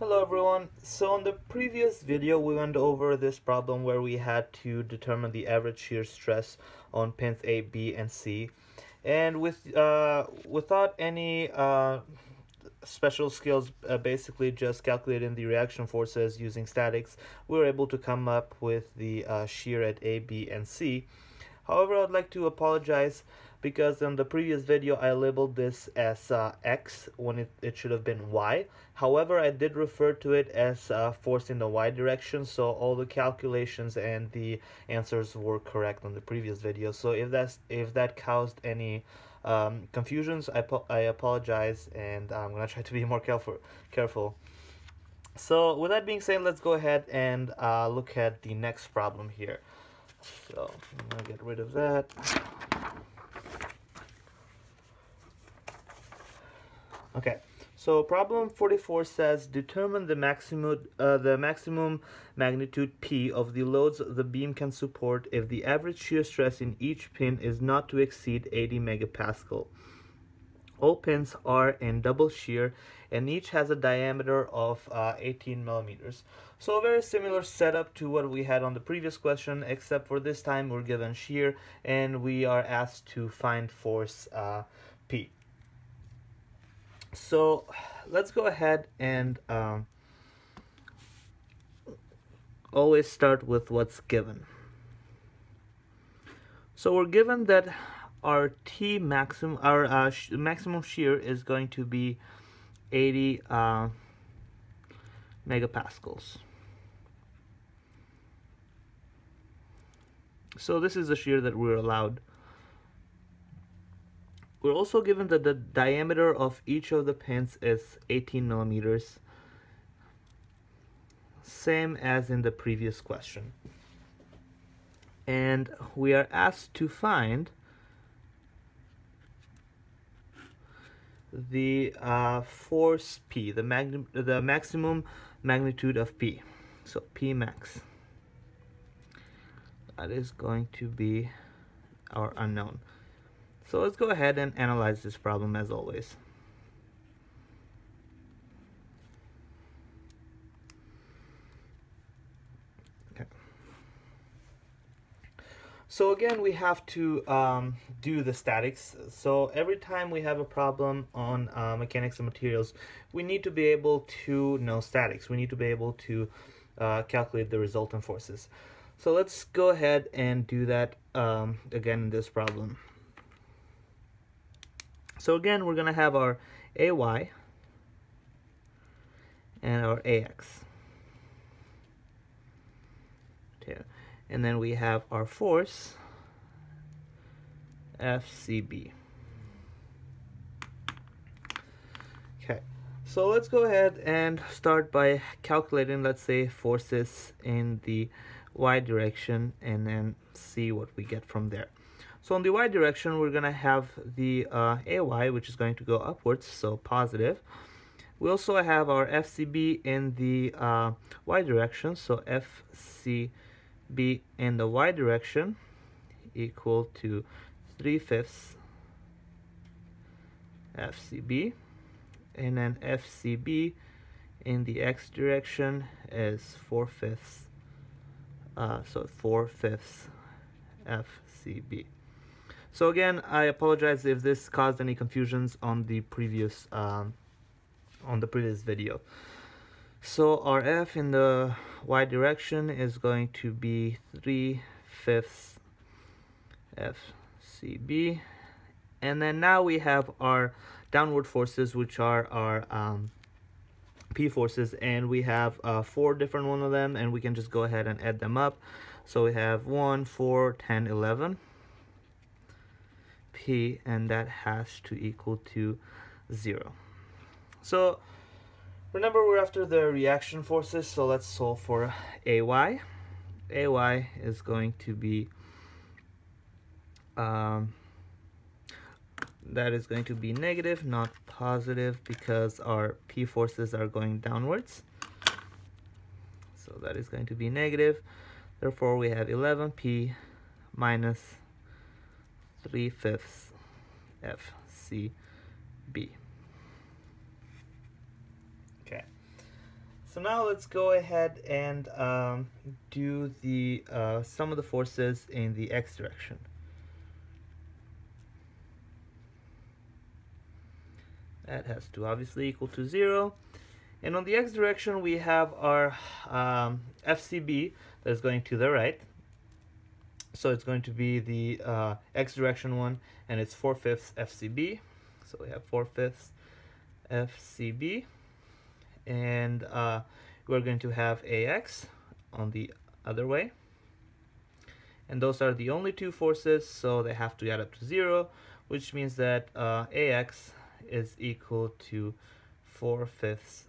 Hello everyone. So in the previous video we went over this problem where we had to determine the average shear stress on pins A, B, and C. And with uh, without any uh, special skills, uh, basically just calculating the reaction forces using statics, we were able to come up with the uh, shear at A, B, and C. However, I'd like to apologize because in the previous video I labeled this as uh, X when it, it should have been Y. However, I did refer to it as uh, force in the Y direction, so all the calculations and the answers were correct on the previous video. So if that's if that caused any um, confusions, I, I apologize and I'm gonna try to be more careful. careful. So with that being said, let's go ahead and uh, look at the next problem here. So I'm gonna get rid of that. Okay, so problem 44 says determine the maximum uh, the maximum magnitude P of the loads the beam can support if the average shear stress in each pin is not to exceed 80 megapascal. All pins are in double shear and each has a diameter of uh, 18 millimeters. So a very similar setup to what we had on the previous question except for this time we're given shear and we are asked to find force uh, P so let's go ahead and um, always start with what's given. So we're given that our T maximum, our uh, sh maximum shear is going to be 80 uh, megapascals. So this is the shear that we're allowed we're also given that the diameter of each of the pins is 18 millimeters, same as in the previous question. And we are asked to find the uh, force P, the, mag the maximum magnitude of P. So P max. That is going to be our unknown. So let's go ahead and analyze this problem as always. Okay. So again, we have to um, do the statics. So every time we have a problem on uh, mechanics of materials, we need to be able to know statics. We need to be able to uh, calculate the resultant forces. So let's go ahead and do that um, again in this problem. So again, we're going to have our AY and our AX. And then we have our force, FCB. Okay, so let's go ahead and start by calculating, let's say, forces in the y direction and then see what we get from there. So in the y direction, we're going to have the uh, AY, which is going to go upwards, so positive. We also have our FCB in the uh, y direction, so FCB in the y direction equal to 3 fifths FCB. And then FCB in the x direction is 4 fifths, uh, so 4 fifths FCB. So again, I apologize if this caused any confusions on the previous um, on the previous video. So our F in the y direction is going to be 3 fifths FCB. And then now we have our downward forces, which are our um, P forces, and we have uh, four different one of them, and we can just go ahead and add them up. So we have 1, 4, 10, 11 p and that has to equal to 0. So remember we're after the reaction forces so let's solve for AY. AY is going to be um, that is going to be negative not positive because our P forces are going downwards. So that is going to be negative. Therefore we have 11P minus 3 fifths FCB. Okay. So now let's go ahead and um, do the uh, sum of the forces in the x direction. That has to obviously equal to 0. And on the x direction, we have our um, FCB that is going to the right. So it's going to be the uh, x direction one, and it's 4 fifths FCB. So we have 4 fifths FCB. And uh, we're going to have AX on the other way. And those are the only two forces, so they have to add up to 0, which means that uh, AX is equal to 4 fifths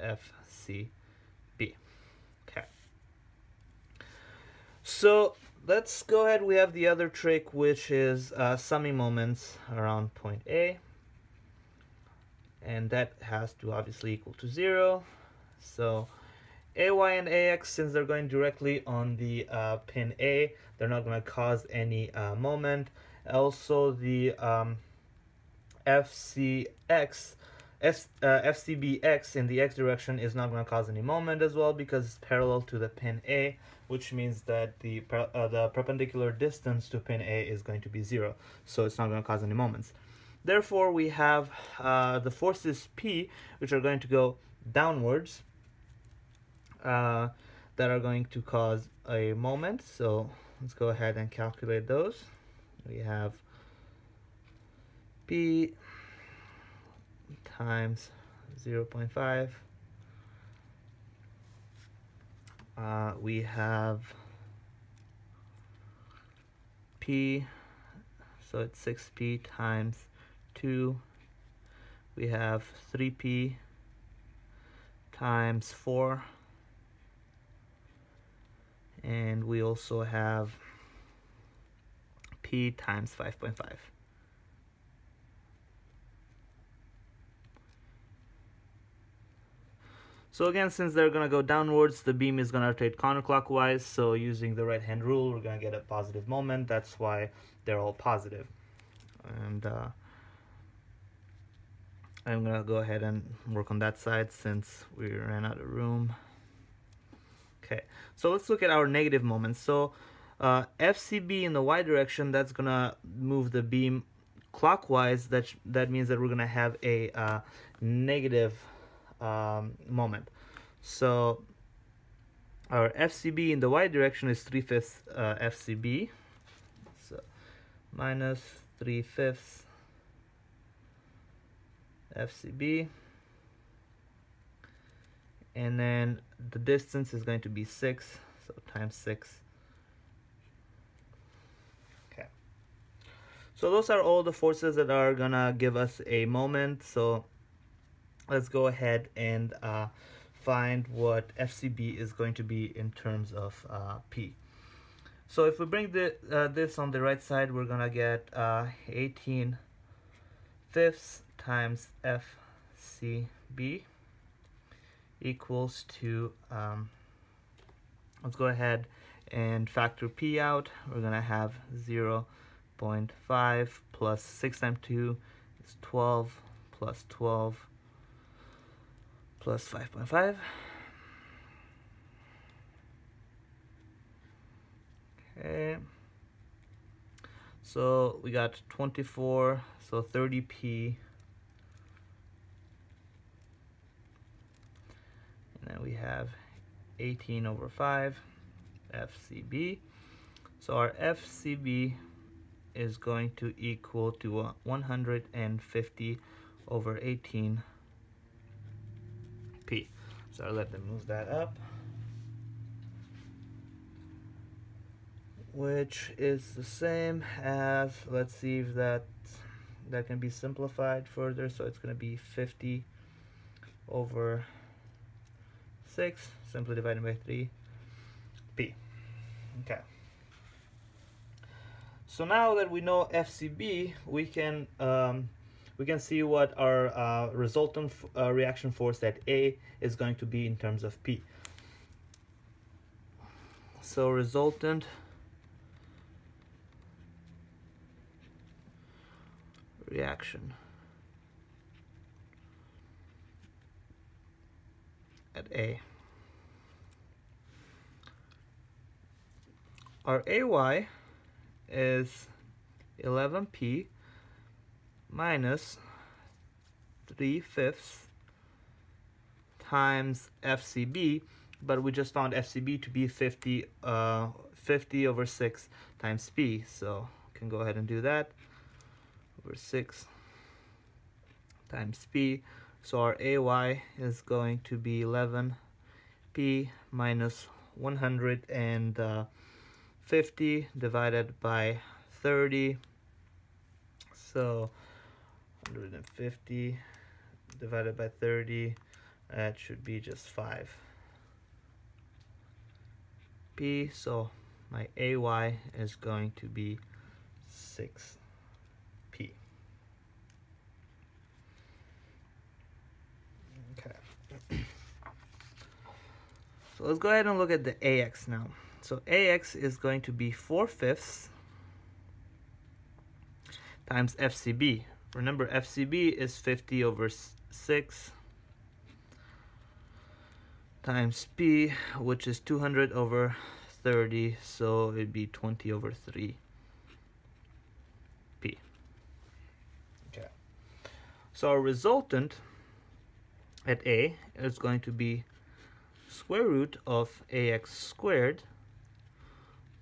FCB. Okay. So let's go ahead. We have the other trick, which is uh, summing moments around point A. And that has to obviously equal to 0. So AY and AX, since they're going directly on the uh, pin A, they're not going to cause any uh, moment. Also, the um, FCX, F, uh, FCBX in the X direction is not going to cause any moment as well because it's parallel to the pin A, which means that the, uh, the perpendicular distance to pin A is going to be zero, so it's not going to cause any moments. Therefore, we have uh, the forces P, which are going to go downwards, uh, that are going to cause a moment. So let's go ahead and calculate those. We have P times 0 0.5. Uh, we have P, so it's 6P times 2. We have 3P times 4. And we also have P times 5.5. So again, since they're going to go downwards, the beam is going to rotate counterclockwise. So using the right hand rule, we're going to get a positive moment. That's why they're all positive. And uh, I'm going to go ahead and work on that side since we ran out of room. Okay, so let's look at our negative moments. So uh, FCB in the y direction, that's going to move the beam clockwise. That, that means that we're going to have a uh, negative um, moment. So our FCB in the y direction is 3 fifths uh, FCB. So minus 3 fifths FCB. And then the distance is going to be 6, so times 6. Okay. So those are all the forces that are gonna give us a moment. So let's go ahead and uh, find what FCB is going to be in terms of uh, P. So if we bring the, uh, this on the right side, we're gonna get uh, 18 fifths times FCB equals to, um, let's go ahead and factor P out. We're gonna have 0 0.5 plus 6 times 2 is 12 plus 12 plus 5.5. Okay. So we got 24, so 30p. And then we have 18 over 5 FCB. So our FCB is going to equal to 150 over 18 P. So I'll let them move that up. Which is the same as, let's see if that, that can be simplified further. So it's going to be 50 over 6, simply divided by 3, P. Okay. So now that we know FCB, we can um, we can see what our uh, resultant uh, reaction force at A is going to be in terms of P. So resultant reaction at A. Our AY is 11P minus 3 fifths times FCB, but we just found FCB to be 50, uh, 50 over 6 times P, so can go ahead and do that over 6 times P. So our AY is going to be 11P minus 150 divided by 30. So 150 divided by 30, that should be just 5. P, so my AY is going to be 6 P. Okay. so let's go ahead and look at the AX now. So AX is going to be 4 fifths times FCB. Remember FCB is 50 over 6 times P, which is 200 over 30, so it'd be 20 over 3 P. Okay. So our resultant at A is going to be square root of AX squared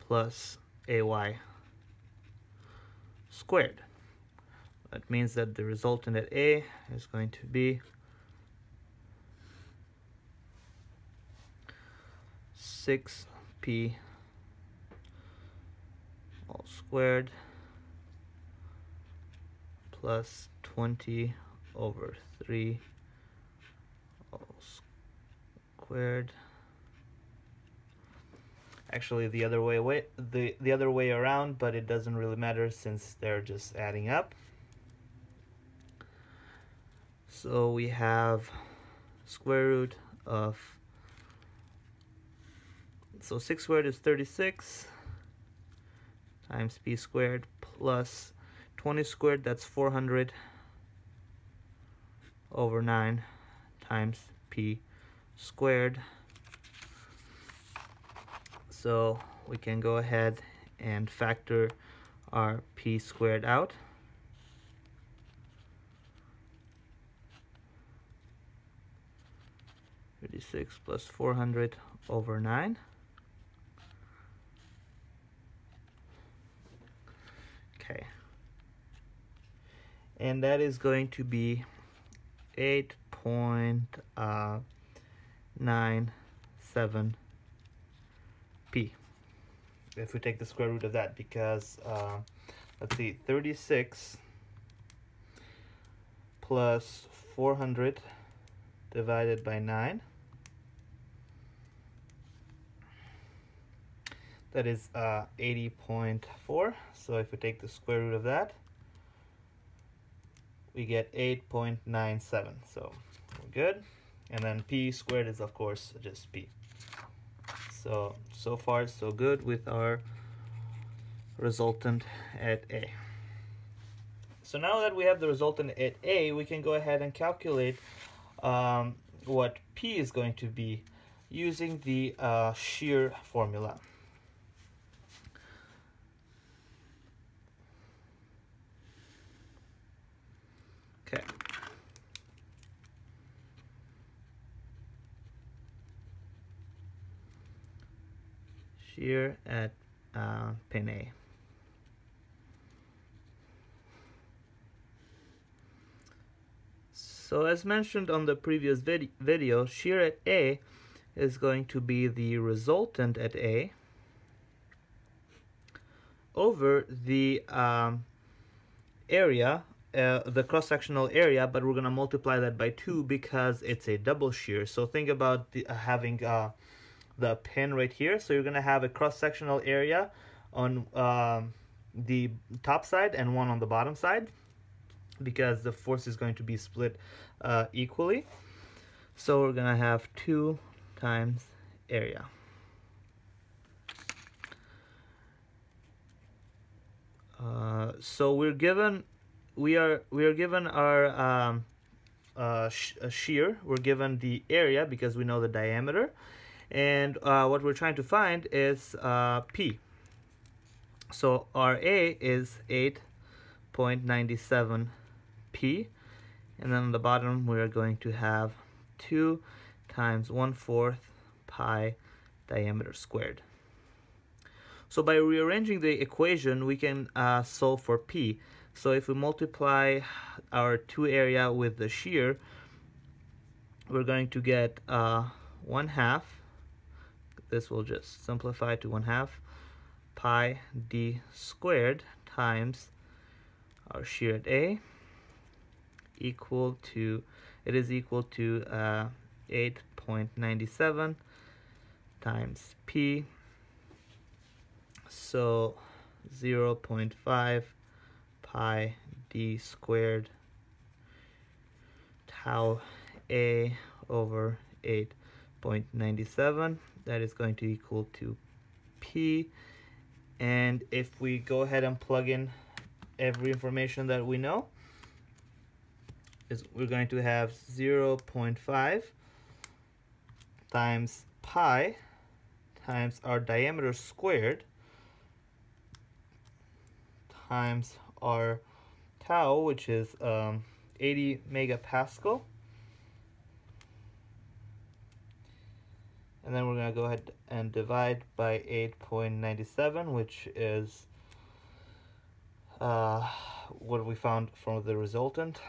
plus AY squared. That means that the resultant at A is going to be six P all squared plus 20 over 3 all squared. Actually the other way, way the the other way around but it doesn't really matter since they're just adding up so we have square root of, so 6 squared is 36 times p squared plus 20 squared, that's 400 over 9 times p squared. So we can go ahead and factor our p squared out. 36 plus 400 over 9. Okay. And that is going to be 8.97 uh, p if we take the square root of that because uh, let's see 36 plus 400 divided by 9 that is uh, 80.4 so if we take the square root of that we get 8.97 so we're good. And then p squared is of course just p. So so far so good with our resultant at a. So now that we have the resultant at a we can go ahead and calculate um, what p is going to be using the uh, shear formula Okay. Shear at uh, pin A. So as mentioned on the previous vid video, shear at A is going to be the resultant at A over the um, area uh, the cross-sectional area, but we're going to multiply that by 2 because it's a double shear. So think about the, uh, having uh, the pin right here. So you're going to have a cross-sectional area on um, the top side and one on the bottom side because the force is going to be split uh, equally. So we're going to have 2 times area. Uh, so we're given we are we are given our um, uh, sh shear. We're given the area because we know the diameter, and uh, what we're trying to find is uh, p. So RA is 8.97 P and then on the bottom we're going to have 2 times 1 fourth pi diameter squared. So by rearranging the equation we can uh, solve for P. So if we multiply our two area with the shear we're going to get uh, 1 half this will just simplify to 1 half pi d squared times our shear at A equal to, it is equal to uh, 8.97 times P. So 0 0.5 pi d squared tau A over 8.97 that is going to equal to P. And if we go ahead and plug in every information that we know is we're going to have 0 0.5 times pi times our diameter squared times our tau which is um, 80 megapascal and then we're going to go ahead and divide by 8.97 which is uh, what we found from the resultant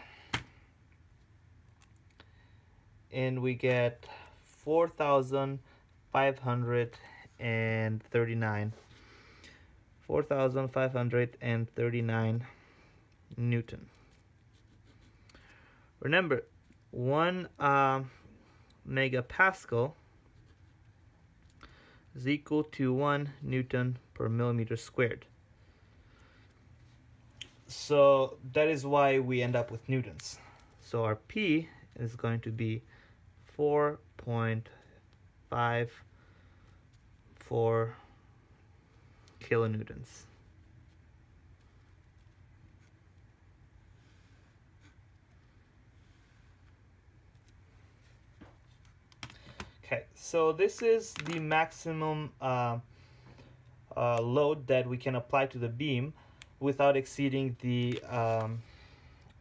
and we get 4,539 4,539 Newton. Remember, one uh, megapascal is equal to 1 Newton per millimeter squared. So that is why we end up with newtons. So our P is going to be 4.54 kilonewtons. Okay, so this is the maximum uh, uh, load that we can apply to the beam without exceeding the um,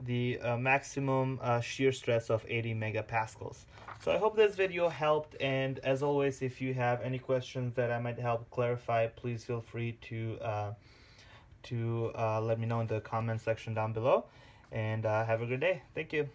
the uh, maximum uh, shear stress of 80 megapascals. So I hope this video helped and as always if you have any questions that I might help clarify please feel free to uh, to uh, let me know in the comment section down below and have a good day. Thank you.